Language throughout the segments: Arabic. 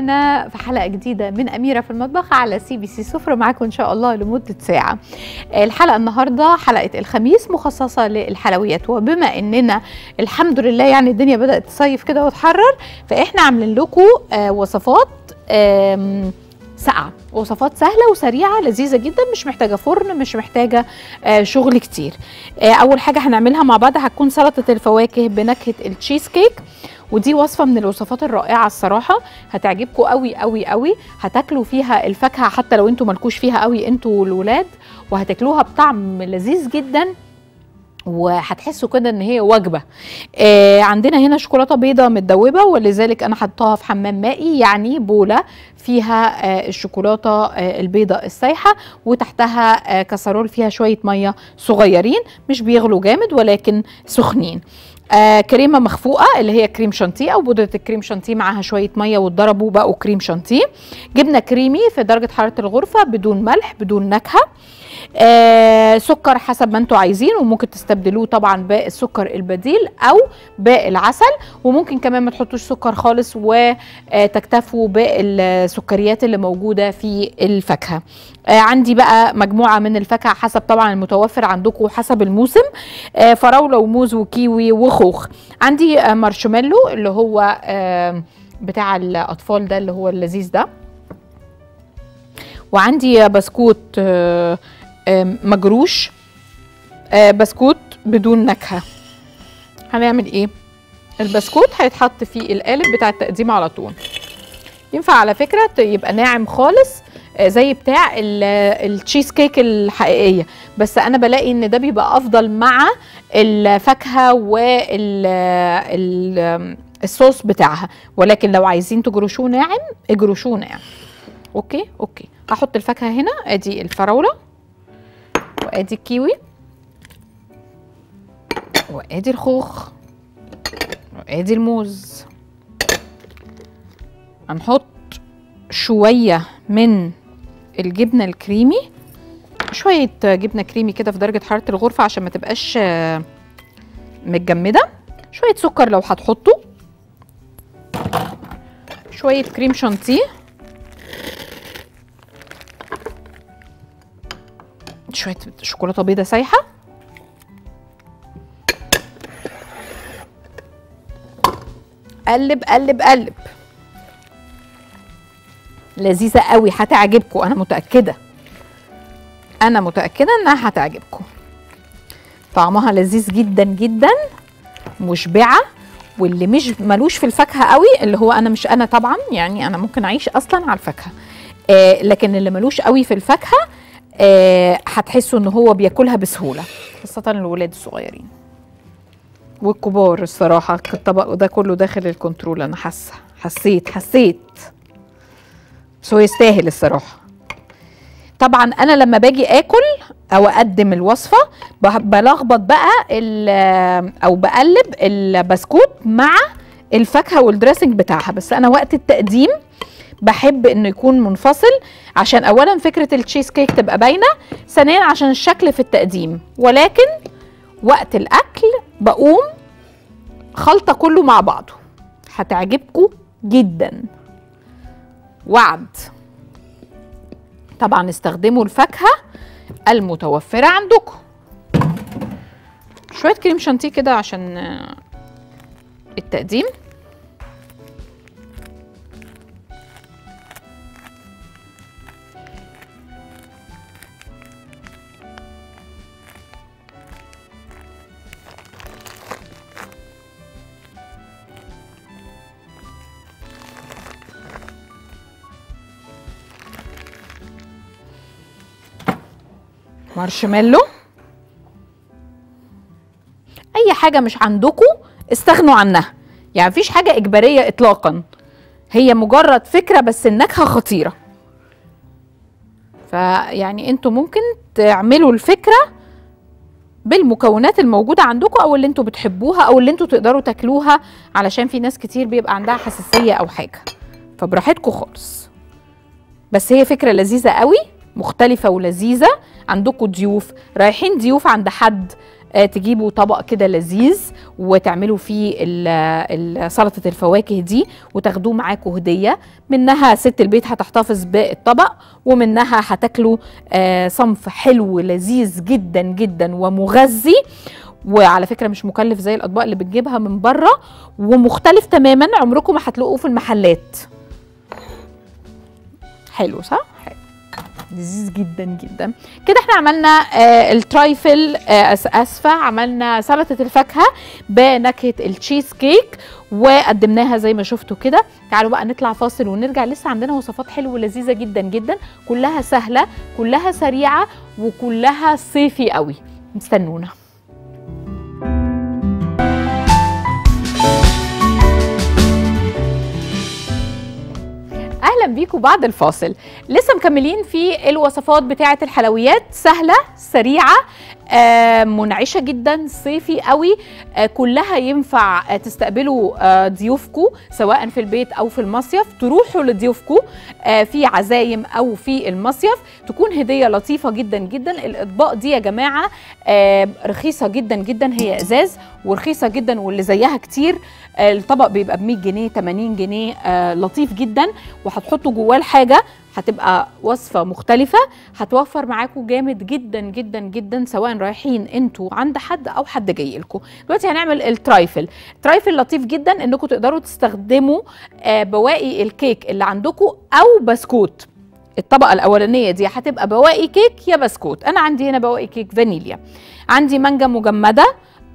معانا في حلقة جديدة من أميرة في المطبخ على CBC سفرة معاكم إن شاء الله لمدة ساعة. الحلقة النهارده حلقة الخميس مخصصة للحلويات وبما إننا الحمد لله يعني الدنيا بدأت تصيف كده وتحرر فإحنا عاملين لكم آه وصفات ساقعة. وصفات سهلة وسريعة لذيذة جدا مش محتاجة فرن مش محتاجة آه شغل كتير. آه أول حاجة هنعملها مع بعض هتكون سلطة الفواكه بنكهة التشيز كيك. ودي وصفة من الوصفات الرائعة الصراحة. هتعجبكم قوي قوي قوي. هتاكلوا فيها الفاكهة حتى لو أنتوا مالكوش فيها قوي أنتوا والولاد وهتاكلوها بطعم لذيذ جدا. وهتحسوا كده إن هي وجبة. آه عندنا هنا شوكولاتة بيضة متدوبة ولذلك أنا حطاها في حمام مائي يعني بولة. فيها آه الشوكولاتة آه البيضة السايحة. وتحتها آه كسرول فيها شوية مية صغيرين. مش بيغلوا جامد ولكن سخنين. آه كريمة مخفوقة اللي هي كريم شانتيه أو بودرة الكريم شانتيه معاها شوية مية واتضربوا بقوا كريم شانتيه. جبنة كريمي في درجة حرارة الغرفة بدون ملح بدون نكهة. آه سكر حسب ما أنتوا عايزين وممكن تستبدلوه طبعا بالسكر البديل أو بالعسل وممكن كمان ما تحطوش سكر خالص وتكتفوا بالسكريات اللي موجودة في الفاكهة. آه عندي بقى مجموعة من الفاكهة حسب طبعا المتوفر عندكم حسب الموسم. آه فراولة وموز وكيوي وخوخ عندي آه مارشميلو اللي هو آه بتاع الأطفال ده اللي هو اللذيذ ده. وعندي بسكوت آه آه مجروش آه بسكوت بدون نكهة. هنعمل إيه؟ البسكوت هيتحط في القالب بتاع التقديم على طول. ينفع على فكرة يبقى ناعم خالص آه زي بتاع التشيز كيك الحقيقية. بس أنا بلاقي إن ده بيبقى أفضل مع الفاكهة وال الصوص بتاعها. ولكن لو عايزين تجرشوه ناعم اجرشوه ناعم. okay؟ okay. هحط الفاكهة هنا. أدي الفراولة. وأدي الكيوي. وأدي الخوخ. وأدي الموز. هنحط شوية من الجبنة الكريمي شوية جبنة كريمي كده في درجة حرارة الغرفة عشان ما تبقاش متجمدة. شوية سكر لو هتحطوا شوية كريم شانتيه. شوية شوكولاتة بيضة سايحة. قلب قلب قلب. لذيذة قوي هتعجبكم. أنا متأكدة. أنا متأكدة إنها هتعجبكم. طعمها لذيذ جدا جدا. مشبعة. واللي مش ملوش في الفاكهة قوي اللي هو أنا مش أنا طبعا يعني أنا ممكن أعيش أصلا على الفاكهة. آه لكن اللي ملوش قوي في الفاكهة آه هتحسوا إن هو بياكلها بسهولة خاصة الولاد الصغيرين. والكبار الصراحة الطبق ده كله داخل ال control أنا حاسة. حسيت حسيت. بس هو يستاهل الصراحة. طبعا أنا لما باجي آكل أو أقدم الوصفة بلخبط بقى أو بقلب البسكوت مع الفاكهة وال dressing بتاعها. بس أنا وقت التقديم بحب إنه يكون منفصل عشان اولا فكرة التشيز كيك تبقى باينة ثانيا عشان الشكل في التقديم. ولكن وقت الأكل بقوم خلطة كله مع بعضه. هتعجبكم جدا. وعد. طبعا استخدموا الفاكهة المتوفرة عندكم. شوية كريم شانتيه كده عشان التقديم. مارشميلو. أي حاجة مش عندكم استغنوا عنها. يعني مفيش حاجة إجبارية اطلاقا. هي مجرد فكرة بس النكهه خطيرة. فيعني أنتوا ممكن تعملوا الفكرة بالمكونات الموجودة عندكم أو اللي أنتوا بتحبوها أو اللي أنتوا تقدروا تاكلوها علشان في ناس كتير بيبقى عندها حساسية أو حاجة. فبراحتكم خالص. بس هي فكرة لذيذة قوي مختلفة ولذيذة. عندكم ضيوف رايحين ضيوف عند حد آه، تجيبوا طبق كده لذيذ وتعملوا فيه سلطة الفواكه دي وتاخدوه معاكم هدية. منها ست البيت هتحتفظ بالطبق ومنها هتاكلوا آه، صنف حلو لذيذ جدا جدا ومغذي. وعلى فكرة مش مكلف زي الأطباق اللي بتجيبها من بره ومختلف تماما عمركم ما هتلاقوه في المحلات. حلو صح؟ حلو. لذيذ جدا جدا. كده إحنا عملنا آه ال trifle آه أسفة. عملنا سلطة الفاكهة بنكهة التشيز كيك وقدمناها زي ما شفتوا كده. تعالوا بقى نطلع فاصل ونرجع. لسه عندنا وصفات حلوة لذيذه جدا جدا. كلها سهلة كلها سريعة وكلها صيفي قوي. استنونا. أهلا بيكم بعد الفاصل. لسه مكملين في الوصفات بتاعة الحلويات. سهلة سريعة. منعشة جدا صيفي قوي. آه، كلها ينفع آه، تستقبلوا آه، ضيوفكم سواء في البيت أو في المصيف. تروحوا لضيوفكم آه، في عزايم أو في المصيف. تكون هدية لطيفة جدا جدا. الإطباق دي يا جماعة آه، رخيصة جدا جدا. هي إزاز ورخيصة جدا واللي زيها كتير. آه، الطبق بيبقى ب 100 جنيه 80 جنيه آه، لطيف جدا. وهتحطوا جواه الحاجة هتبقى وصفة مختلفة. هتوفر معاكم جامد جدا جدا جدا سواء رايحين أنتوا عند حد أو حد جاي لكم. دلوقتي هنعمل الترايفل. ترايفل لطيف جدا انكم تقدروا تستخدموا آه، بواقي الكيك اللي عندكم أو بسكوت. الطبقة الأولانية دي هتبقى بواقي كيك يا بسكوت. أنا عندي هنا بواقي كيك فانيليا. عندي مانجا مجمدة.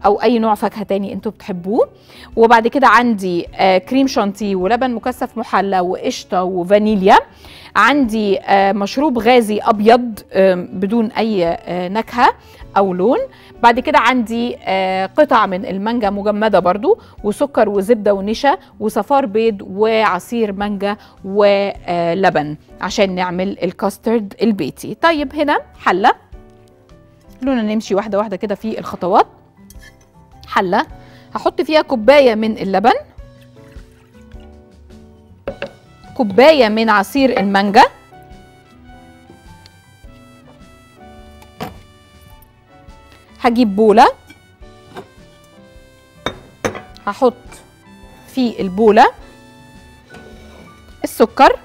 أو أي نوع فاكهة تاني أنتوا بتحبوه. وبعد كده عندي آه كريم شانتيه ولبن مكثف محلى وقشطة وفانيليا. عندي آه مشروب غازي أبيض بدون أي آه نكهة أو لون. بعد كده عندي قطع من المانجا مجمدة برضو وسكر وزبدة ونشا وصفار بيض وعصير مانجا ولبن عشان نعمل الكاسترد البيتي. طيب هنا حلة. خلونا نمشي واحدة واحدة كده في الخطوات. حلة. هحط فيها كوباية من اللبن كوباية من عصير المانجا هجيب بولة. هحط في البولة السكر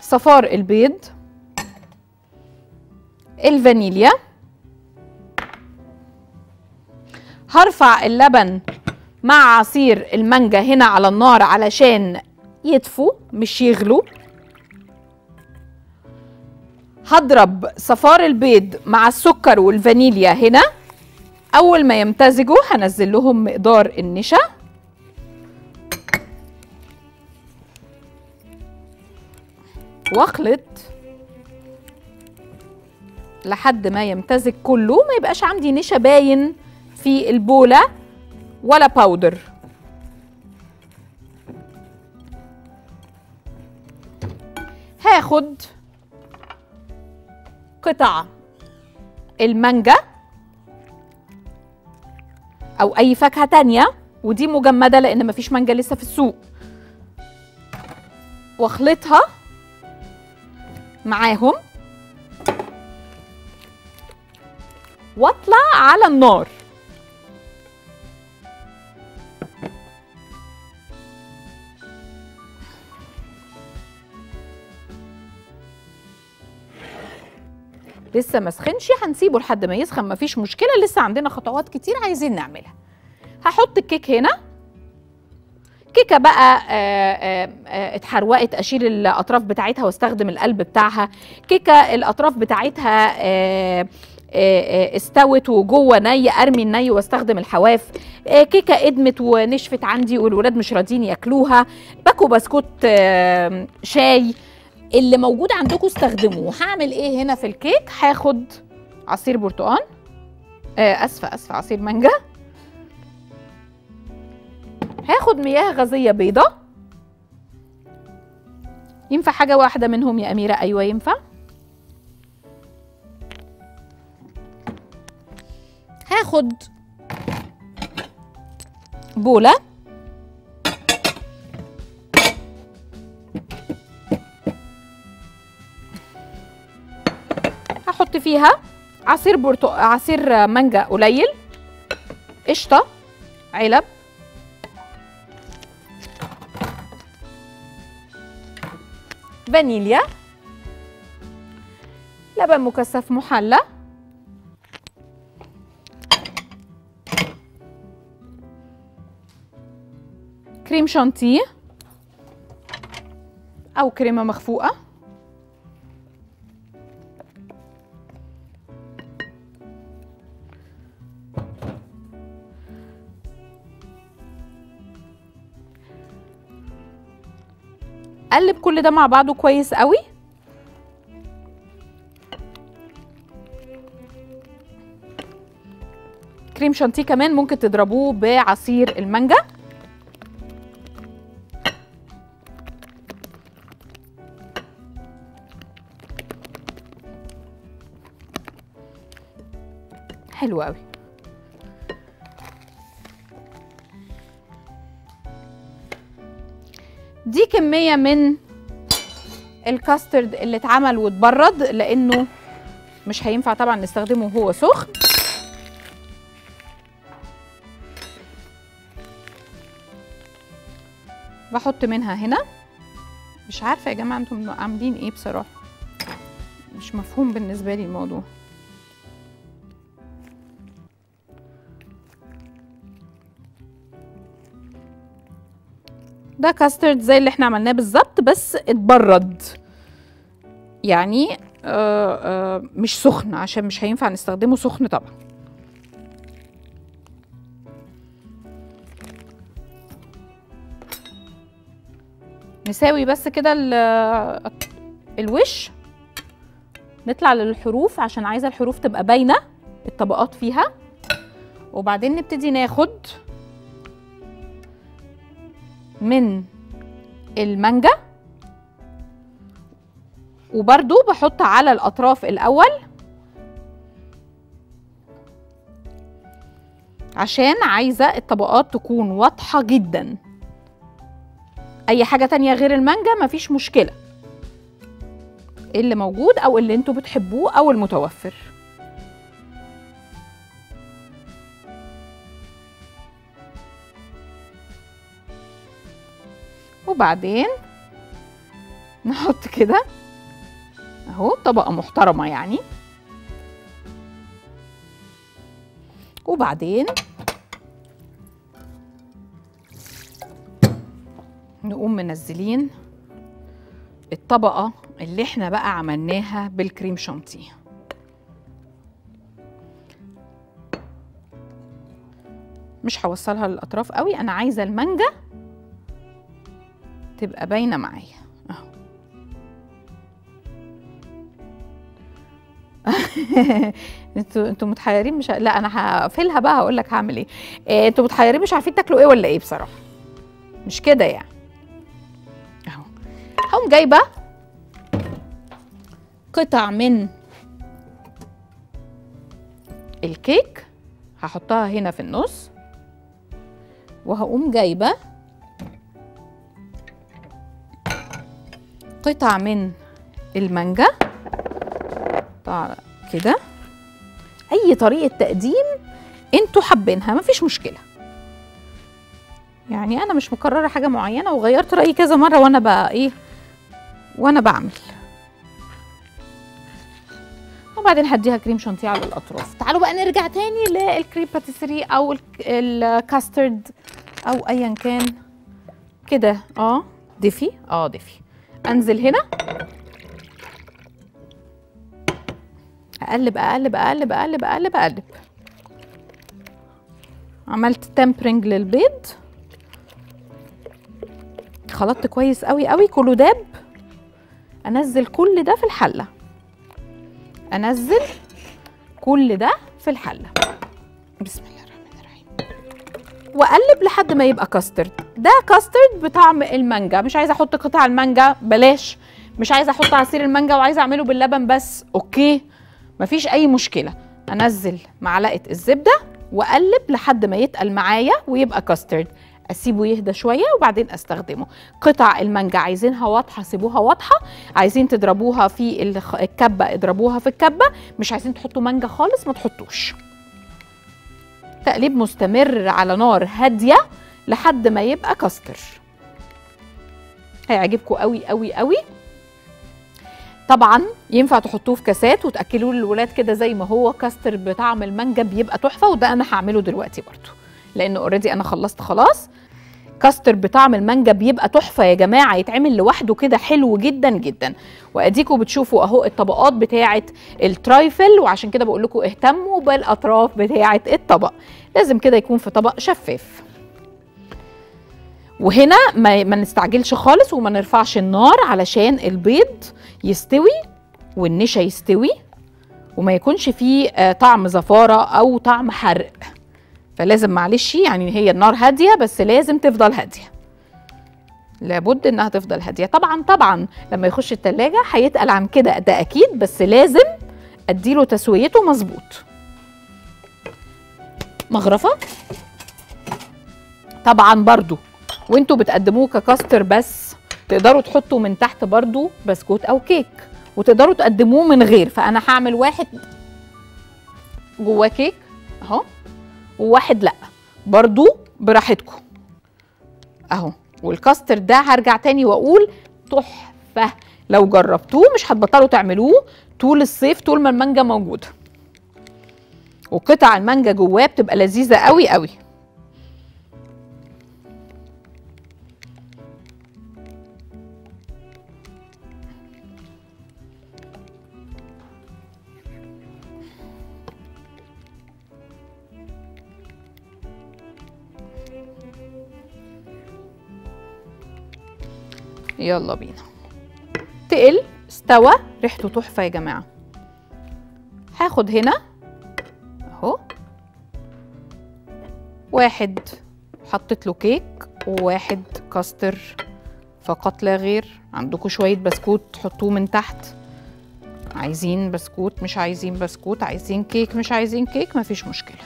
صفار البيض الفانيليا. هرفع اللبن مع عصير المانجا هنا على النار علشان يدفوا مش يغلوا هضرب صفار البيض مع السكر والفانيليا هنا. أول ما يمتزجوا هنزل لهم مقدار النشا. واخلط لحد ما يمتزج كله ما يبقاش عندي نشا باين. في البولة ولا باودر هاخد قطع المانجا أو أي فاكهة تانية ودي مجمدة لأن مفيش مانجا لسه في السوق. واخلطها معاهم. واطلع على النار. لسه ما سخنش هنسيبه لحد ما يسخن مفيش مشكلة لسه عندنا خطوات كتير عايزين نعملها. هحط الكيك هنا. كيكة بقى آه، آه، آه، اتحروقت أشيل الأطراف بتاعتها وأستخدم القلب بتاعها. كيكة الأطراف بتاعتها استوت وجوه ني أرمي الني وأستخدم الحواف. كيكة ادمت ونشفت عندي والولاد مش راضيين ياكلوها. باكو بسكوت شاي. اللي موجود عندكم استخدموه. هعمل إيه هنا في الكيك؟ هاخد عصير برتقان. آه، آسفة آسفة عصير مانجا. هاخد مياه غازية بيضة. ينفع حاجة واحدة منهم يا أميرة؟ أيوه ينفع. هاخد بولة. هحط فيها عصير برتق عصير مانجا قليل. قشطة. علب. فانيليا. لبن مكثف محلى. كريم شانتيه. أو كريمة مخفوقة. قلب كل ده مع بعضه كويس قوي. كريم شانتيه كمان ممكن تضربوه بعصير المانجا. حلو قوي. كمية من الكاسترد اللي اتعمل واتبرد لأنه مش هينفع طبعا نستخدمه وهو سخن. بحط منها هنا. مش عارفة يا جماعة أنتم عاملين إيه بصراحة. مش مفهوم بالنسبة لي الموضوع. ده كاسترد زي اللي إحنا عملناه بالظبط بس اتبرد. يعني آه آه مش سخن عشان مش هينفع نستخدمه سخن طبعا. نساوي بس كده ال- الوش. نطلع للحروف عشان عايزة الحروف تبقى باينة الطبقات فيها. وبعدين نبتدي ناخد من المانجا. وبرده بحط على الأطراف الأول عشان عايزة الطبقات تكون واضحة جدا. أي حاجة تانية غير المانجا مفيش مشكلة. اللي موجود أو اللي أنتوا بتحبوه أو المتوفر. وبعدين نحط كده اهو طبقة محترمة يعني. وبعدين نقوم منزلين الطبقة اللي إحنا بقى عملناها بالكريم شانتيه. مش هوصلها للأطراف قوي أنا عايزة المانجا. تبقى باينة معايا. أنتوا أنتوا متحيرين مش لا أنا هقفلها بقى هقول لك هعمل إيه. إيه، أنتوا متحيرين مش عارفين تاكلوا إيه ولا إيه بصراحة. مش كده يعني. أهو. هقوم جايبة قطع من الكيك هحطها هنا في النص وهقوم جايبة قطع من المانجا. كده. أي طريقة تقديم أنتوا حابينها مفيش مشكلة. يعني أنا مش مكررة حاجة معينة وغيرت رأيي كذا مرة وأنا بقى إيه وأنا بعمل. وبعدين هديها كريم شانتيه على الاطراف تعالوا بقى نرجع تاني للكريم باتيسري أو الك- الكاسترد أو ايا كان. كده. آه دفي آه دفي أنزل هنا. أقلب أقلب أقلب أقلب أقلب أقلب. عملت تمبرنج للبيض. خلطت كويس قوي قوي كله داب. أنزل كل ده في الحلة. أنزل كل ده في الحلة. بسم الله وأقلب لحد ما يبقى كاسترد ده كاسترد بطعم المانجا. مش عايزة أحط قطع المانجا بلاش. مش عايزة أحط عصير المانجا وعايزة أعمله باللبن بس. okay. مفيش أي مشكلة. أنزل معلقة الزبدة وأقلب لحد ما يتقل معايا ويبقى كاسترد أسيبه يهدى شوية وبعدين أستخدمه. قطع المانجا عايزينها واضحة سيبوها واضحة. عايزين تضربوها في الكبة اضربوها في الكبة. مش عايزين تحطوا مانجا خالص ما تحطوش. تقليب مستمر على نار هادية لحد ما يبقى كاستر. هيعجبكم قوي قوي قوي. طبعا ينفع تحطوه في كاسات وتأكلوه للولاد كده زي ما هو. كاستر بطعم المانجا بيبقى تحفة وده أنا هعمله دلوقتي برضو. لأن already أنا خلصت خلاص. كاستر بطعم المانجا بيبقى تحفة يا جماعة يتعمل لوحده كده حلو جدا جدا. واديكم بتشوفوا أهو الطبقات بتاعه الترايفل وعشان كده بقول لكم اهتموا بالأطراف بتاعه الطبق. لازم كده يكون في طبق شفاف. وهنا ما, ما نستعجلش خالص وما نرفعش النار علشان البيض يستوي والنشا يستوي وما يكونش فيه آه، طعم زفارة أو طعم حرق. فلازم معلش يعني هي النار هادية بس لازم تفضل هادية. لابد إنها تفضل هادية. طبعا طبعا لما يخش التلاجة هيتقل عن كده ده أكيد بس لازم أديله تسويته مظبوط. مغرفة؟ طبعا برضو. وإنتوا بتقدموه ككاستر بس تقدروا تحطوا من تحت برضو بسكوت أو كيك. وتقدروا تقدموه من غير فأنا هعمل واحد جواه كيك. أهو. وواحد لأ. برضو براحتكم. أهو والكاستر ده هرجع تاني وأقول تحفة. لو جربتوه مش هتبطلوا تعملوه. طول الصيف طول ما المانجا موجودة. وقطع المانجا جواه بتبقى لذيذة قوي قوي يلا بينا. تقل استوى ريحته تحفة يا جماعة. هاخد هنا. اهو. واحد حطيت له كيك وواحد كاستر فقط لا غير. عندكم شوية بسكوت تحطوه من تحت. عايزين بسكوت مش عايزين بسكوت. عايزين كيك مش عايزين كيك مفيش مشكلة.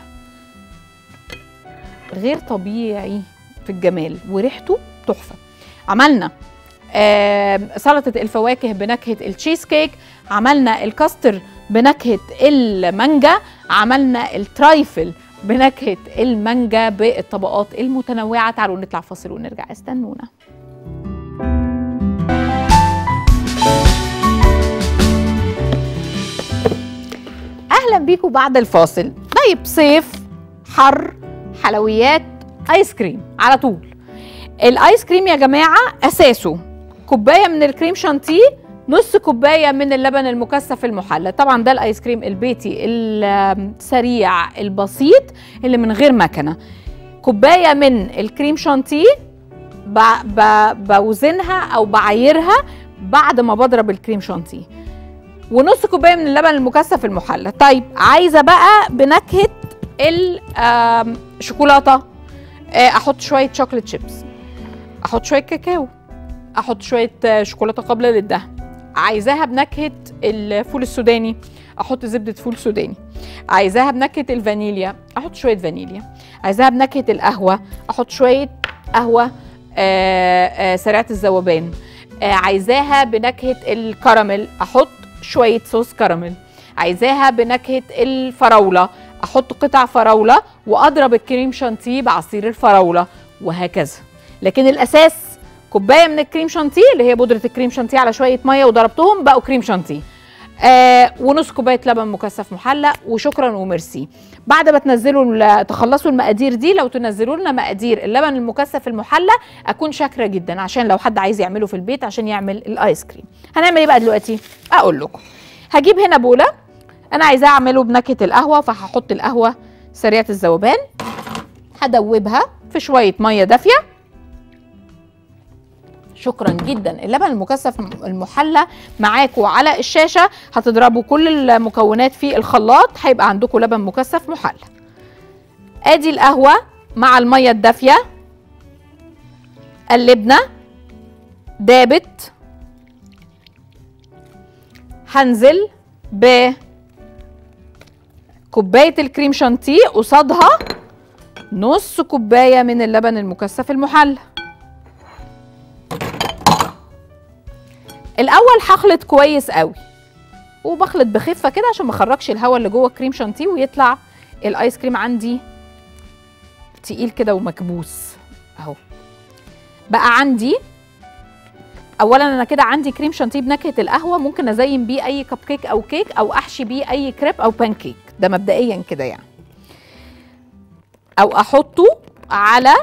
غير طبيعي في الجمال وريحته تحفة. عملنا سلطة الفواكه بنكهة التشيز كيك عملنا الكاستر بنكهة المانجا عملنا الترايفل بنكهة المانجا بالطبقات المتنوعة. تعالوا نطلع فاصل ونرجع استنونا. أهلا بيكم بعد الفاصل. طيب صيف حر حلويات آيس كريم على طول. الآيس كريم يا جماعة أساسه. كوباية من الكريم شانتيه نص كوباية من اللبن المكثف المحلى. طبعا ده الآيس كريم البيتي السريع البسيط اللي من غير مكنة. كوباية من الكريم شانتيه. بوزنها أو بعايرها بعد ما بضرب الكريم شانتيه. ونص كوباية من اللبن المكثف المحلى. طيب عايزة بقى بنكهة الشوكولاته أحط شوية chocolate chips أحط شوية كاكاو أحط شوية شوكولاتة قابلة للدهن. عايزاها بنكهة الفول السوداني أحط زبدة فول سوداني. عايزاها بنكهة الفانيليا أحط شوية فانيليا. عايزاها بنكهة القهوة أحط شوية قهوة آآ آآ سريعة الذوبان. عايزاها بنكهة الكراميل أحط شوية صوص كراميل. عايزاها بنكهة الفراولة أحط قطع فراولة وأضرب الكريم شانتيه بعصير الفراولة وهكذا. لكن الأساس كوباية من الكريم شانتيه اللي هي بودرة الكريم شانتيه على شوية مية وضربتهم بقوا كريم شانتيه. آه ونص كوباية لبن مكثف محلى وشكرا وميرسي. بعد ما تنزلوا تخلصوا المقادير دي لو تنزلوا لنا مقادير اللبن المكثف المحلى أكون شاكرة جدا عشان لو حد عايز يعمله في البيت عشان يعمل الآيس كريم. هنعمل إيه بقى دلوقتي؟ أقول لكم. هجيب هنا بولة. أنا عايزاه أعمله بنكهة القهوة فهحط القهوة سريعة الذوبان. هدوبها في شوية مية دافية. شكرا جدا. اللبن المكثف المحلى معاكم على الشاشة. هتضربوا كل المكونات في الخلاط. هيبقى عندكم لبن مكثف محلى. أدي القهوة مع المية الدافية. قلبنا. دابت. هنزل ب كوباية الكريم شانتيه قصادها نص كوباية من اللبن المكثف المحلى. الأول هخلط كويس قوي. وبخلط بخفة كده عشان ما اخرجش الهواء اللي جوه الكريم شانتيه ويطلع الآيس كريم عندي تقيل كده ومكبوس أهو. بقى عندي اولا أنا كده عندي كريم شانتيه بنكهة القهوة ممكن أزين بيه أي كب كيك أو كيك أو أحشي بيه أي كريب أو بان كيك ده مبدئيا كده يعني. أو أحطه على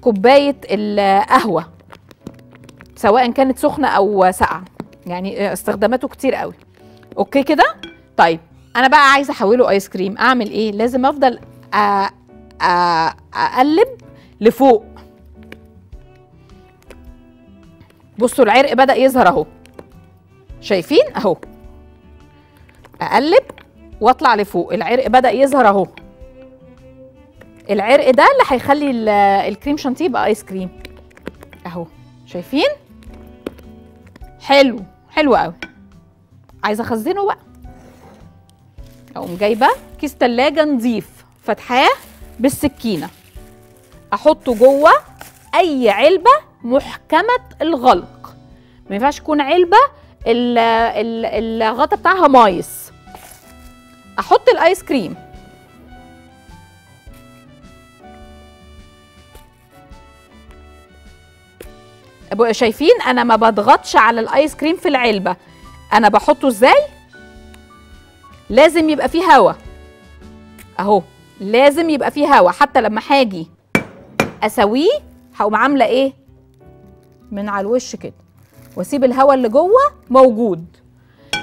كوباية القهوة. سواء كانت سخنة أو ساقعة. يعني استخداماته كتير قوي. أوكي كده؟ طيب أنا بقى عايزة أحوله آيس كريم. أعمل إيه؟ لازم أفضل أ... أ... أقلب لفوق. بصوا العرق بدأ يظهر أهو. شايفين؟ أهو. أقلب وأطلع لفوق. العرق بدأ يظهر أهو. العرق ده اللي هيخلي ال- الكريم شانتيه يبقى آيس كريم. أهو. شايفين؟ حلو حلو قوي. عايزة أخزنه بقى؟ أقوم جايبة كيس تلاجة نظيف فتحاه بالسكينة. أحطه جوه أي علبة محكمة الغلق. ما ينفعش تكون علبة ال- ال- الغطا بتاعها مايس. أحط الآيس كريم. شايفين أنا ما بضغطش على الآيس كريم في العلبة. أنا بحطه إزاي؟ لازم يبقى فيه هوا. أهو لازم يبقى فيه هوا. حتى لما هاجي أسويه هقوم عاملة إيه؟ من على الوش كده. وأسيب الهوا اللي جوه موجود.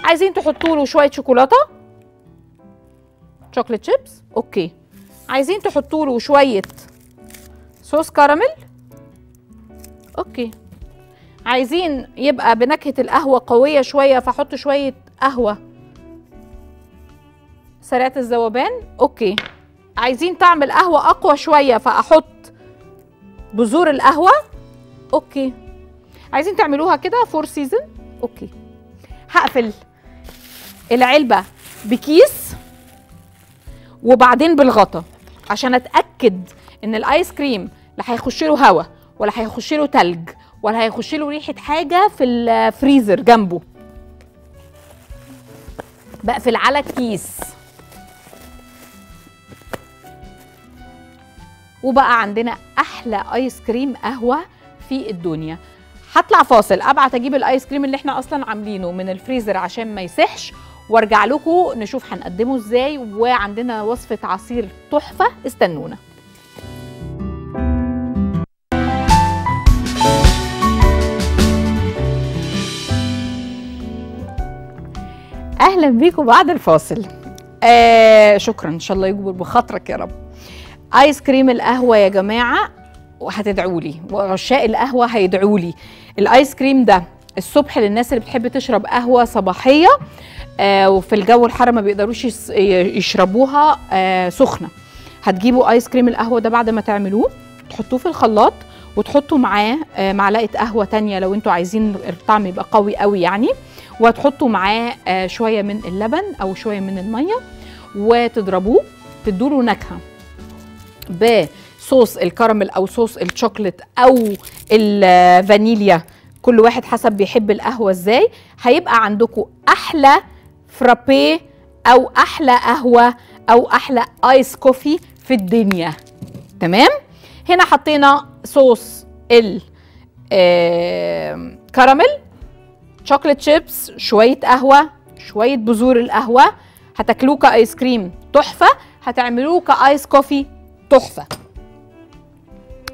عايزين تحطوا له شوية شوكولاتة؟ chocolate chips okay. عايزين تحطوا له شوية صوص كراميل okay. عايزين يبقى بنكهة القهوة قوية شوية فاحط شوية قهوة. سريعة الذوبان؟ okay. عايزين طعم القهوة أقوى شوية فأحط بذور القهوة. okay. عايزين تعملوها كده four season okay. هقفل العلبة بكيس وبعدين بالغطا عشان أتأكد إن الآيس كريم لا هيخش له هوا ولا هيخش له تلج ولا هيخش له ريحة حاجة في الفريزر جنبه. بقفل على الكيس وبقى عندنا أحلى آيس كريم قهوة في الدنيا. هطلع فاصل. أبعت أجيب الآيس كريم اللي إحنا أصلا عاملينه من الفريزر عشان ما يسيحش. وأرجع لكم نشوف هنقدمه إزاي. وعندنا وصفة عصير تحفة. استنونا. أهلا بيكم بعد الفاصل. آه شكرا. إن شاء الله يجبر بخاطرك يا رب. آيس كريم القهوة يا جماعة وهتدعوا لي. وعشاق القهوة هيدعوا لي. الآيس كريم ده الصبح للناس اللي بتحب تشرب قهوة صباحية آه وفي الجو الحر ما بيقدروش يشربوها آه سخنة. هتجيبوا آيس كريم القهوة ده بعد ما تعملوه تحطوه في الخلاط وتحطوا معاه آه معلقة قهوة تانية لو أنتوا عايزين الطعم يبقى قوي قوي يعني. وهتحطوا معاه آه شوية من اللبن أو شوية من المية وتضربوه تدوا له نكهة بصوص الكراميل أو صوص الشوكليت أو الفانيليا. كل واحد حسب بيحب القهوة إزاي. هيبقى عندكم أحلى فرابيه أو أحلى قهوة أو أحلى iced coffee في الدنيا. تمام؟ هنا حطينا صوص الكراميل chocolate chips شوية قهوة شوية بذور القهوة. هتاكلوه كآيس كريم تحفة هتعملوه ك iced coffee تحفة.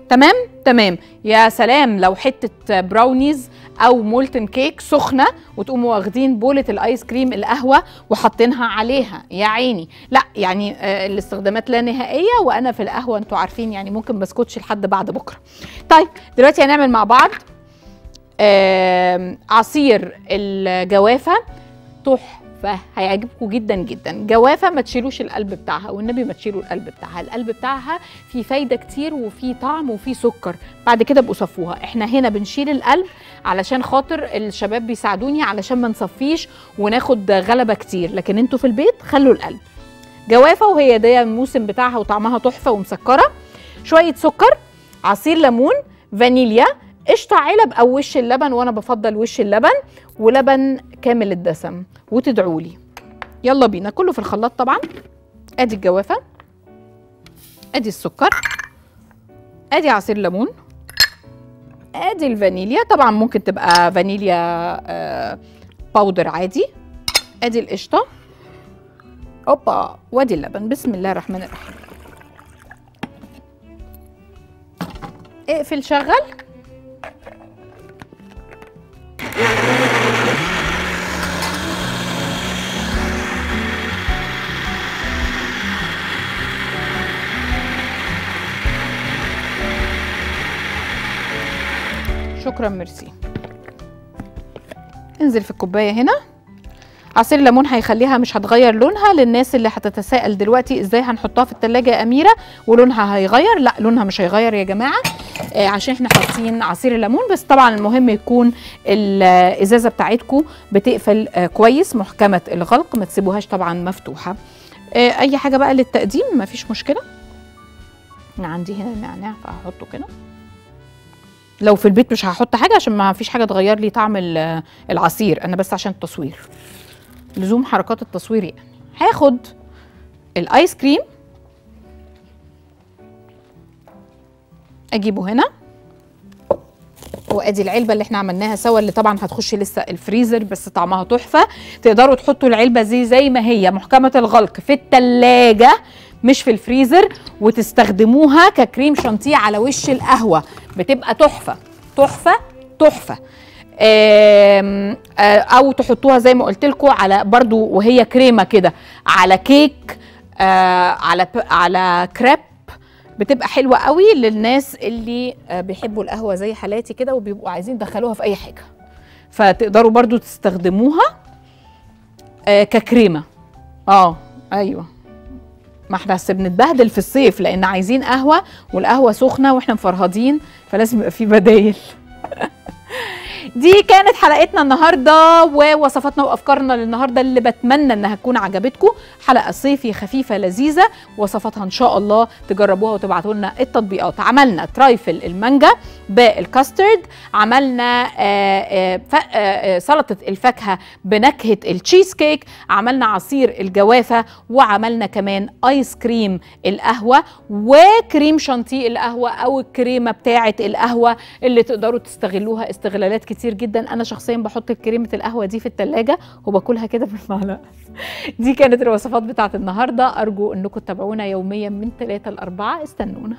تمام؟ تمام. يا سلام لو حتة براونيز أو molten cake سخنة وتقوموا واخدين بولة الآيس كريم القهوة وحاطينها عليها. يا عيني. لا يعني آه، الاستخدامات لا نهائية وأنا في القهوة أنتوا عارفين يعني ممكن ماسكتش لحد بعد بكرة. طيب دلوقتي هنعمل مع بعض عصير الجوافة تحفه هيعجبكم جدا جدا. جوافة ما تشيلوش القلب بتاعها والنبي ما تشيلوا القلب بتاعها. القلب بتاعها فيه فايدة كتير وفيه طعم وفيه سكر. بعد كده ابقوا صفوها. إحنا هنا بنشيل القلب علشان خاطر الشباب بيساعدوني علشان ما نصفيش وناخد غلبة كتير. لكن أنتوا في البيت خلوا القلب. جوافة وهي ده الموسم بتاعها وطعمها تحفة ومسكرة. شوية سكر عصير ليمون فانيليا قشطة علب أو وش اللبن وأنا بفضل وش اللبن ولبن كامل الدسم. وتدعوا لي. يلا بينا. كله في الخلاط طبعا. أدي الجوافة. أدي السكر. أدي عصير ليمون. أدي الفانيليا. طبعا ممكن تبقى فانيليا آه باودر عادي. أدي القشطة. أوبا. وأدي اللبن. بسم الله الرحمن الرحيم. اقفل شغل. شكرا ميرسي. انزل في الكوباية هنا. عصير الليمون هيخليها مش هتغير لونها للناس اللي هتتساءل دلوقتي إزاي هنحطها في التلاجة يا أميرة ولونها هيغير؟ لا لونها مش هيغير يا جماعة. عشان إحنا حاطين عصير الليمون بس طبعا المهم يكون الإزازة بتاعتكم بتقفل آه كويس محكمة الغلق ما تسيبوهاش طبعا مفتوحة. آه أي حاجة بقى للتقديم؟ مفيش مشكلة. أنا عندي هنا النعناع فهحطه كده. لو في البيت مش هحط حاجة عشان ما فيش حاجة تغير لي طعم العصير. أنا بس عشان التصوير. لزوم حركات التصوير يعني. هاخد الآيس كريم أجيبه هنا. وأدي العلبة اللي إحنا عملناها سوا اللي طبعا هتخش لسه الفريزر بس طعمها تحفة. تقدروا تحطوا العلبة زي زي ما هي محكمة الغلق في التلاجة مش في الفريزر وتستخدموها ككريم شانتيه على وش القهوة. بتبقى تحفة تحفة تحفة. أو تحطوها زي ما قلت لكم على برضو وهي كريمة كده على كيك على على كريب. بتبقى حلوة قوي للناس اللي بيحبوا القهوة زي حالاتي كده وبيبقوا عايزين يدخلوها في أي حاجة. فتقدروا برضو تستخدموها ككريمة. آه أيوه. ما إحنا بس بنتبهدل في الصيف لأن عايزين قهوة والقهوة سخنة وإحنا مفرهدين فلازم يبقى في بدايل. دي كانت حلقتنا النهارده ووصفاتنا وأفكارنا للنهاردة اللي بتمنى إنها تكون عجبتكم. حلقة صيفي خفيفة لذيذة وصفاتها إن شاء الله تجربوها وتبعتوا لنا التطبيقات. عملنا ترايفل المانجا بالكاسترد عملنا آآ آآ سلطة الفاكهة بنكهة التشيز كيك عملنا عصير الجوافة وعملنا كمان آيس كريم القهوة وكريم شانتيه القهوة أو الكريمة بتاعة القهوة اللي تقدروا تستغلوها استغلالات كتير جدا. أنا شخصيا بحط كريمة القهوة دي في التلاجة وباكلها كده بالمعلقة. دي كانت الوصفات بتاعت النهارده. أرجو إنكم تتابعونا يوميا من 3 ل 4 استنونا.